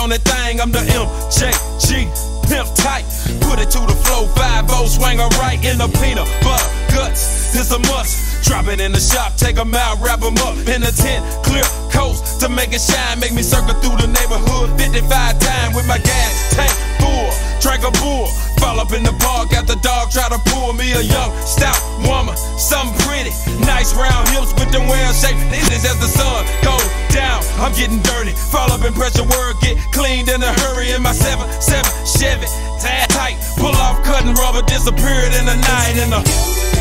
on that thing. I'm the MJG pimp tight. Put it to the flow, 5 swing her right in the peanut butter guts. It's a must. Drop it in the shop, take them out, wrap them up in a tent. Clear coast to make it shine. Make me circle through the neighborhood 55 times with my gas tank full. Drink a bull. Fall up in the park, got the dog try to pull me a young, stout woman. Something pretty, nice round hips with them well shaped. This as the sun. I'm getting dirty. Fall up in pressure work, get cleaned in a hurry in my 7 7 Chevy. Tag tight, pull off cutting rubber, disappeared in the night in the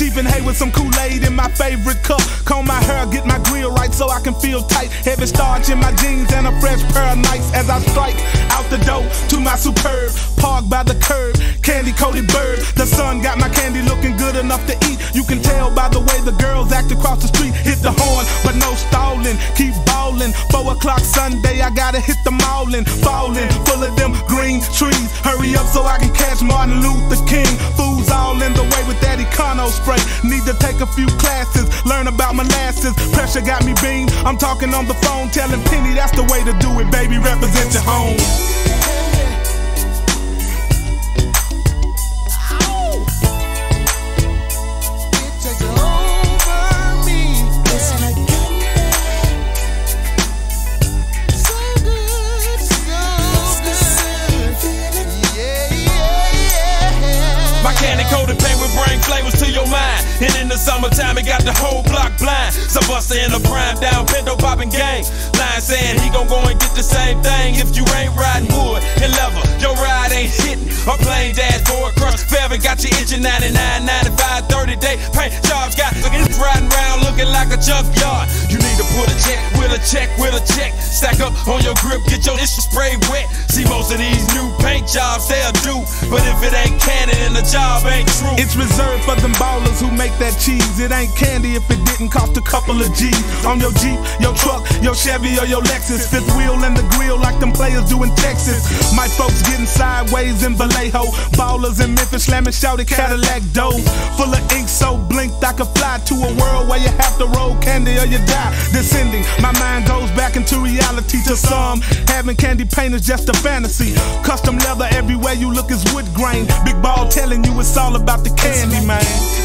and hay with some Kool-Aid in my favorite cup. Comb my hair, get my grill right so I can feel tight. Heavy starch in my jeans and a fresh pair of nights as I strike out the door to my superb. Park by the curb, candy coated bird. The sun got my candy looking good enough to eat. You can tell by the way the girls act across the street. Hit the horn, but no stalling. Keep ballin'. Four o'clock Sunday, I gotta hit the mallin'. Fallin', green trees. Hurry up so I can catch Martin Luther King. Fools all in the way with that Econo spray. Need to take a few classes, learn about molasses. Pressure got me beam. I'm talking on the phone, telling Penny that's the way to do it, baby. Represent your home. And in the summertime, it got the whole block blind. Some buster in the prime down, pinto popping gang. Line saying he gon' go and get the same thing if you ain't riding wood and leather. Your ride ain't hitting. Or plain dashboard crush. Forever got you itching 99, 95, 30 day paint jobs. Got niggas riding around looking like a junkyard. You need to put a check with a check with a check. Stack up on your grip, get your issue spray wet. See most of these new paint jobs they'll do, but if it ain't canon in the job ain't true, it's reserved for them ballers who make that cheese. It ain't candy if it didn't cost a couple of G's. On your Jeep, your truck, your Chevy, or your Lexus. Fifth wheel and the grill like them players do in Texas. My folks getting sideways in Vallejo. Ballers in Memphis slamming shouted Cadillac doors. Full of ink so blinked I could fly to a world where you have to roll candy or you die. Descending, my mind goes back into reality. To some, having candy paint is just a fantasy. Custom leather everywhere you look is wood grain. Big ball telling you it's all about the candy, man.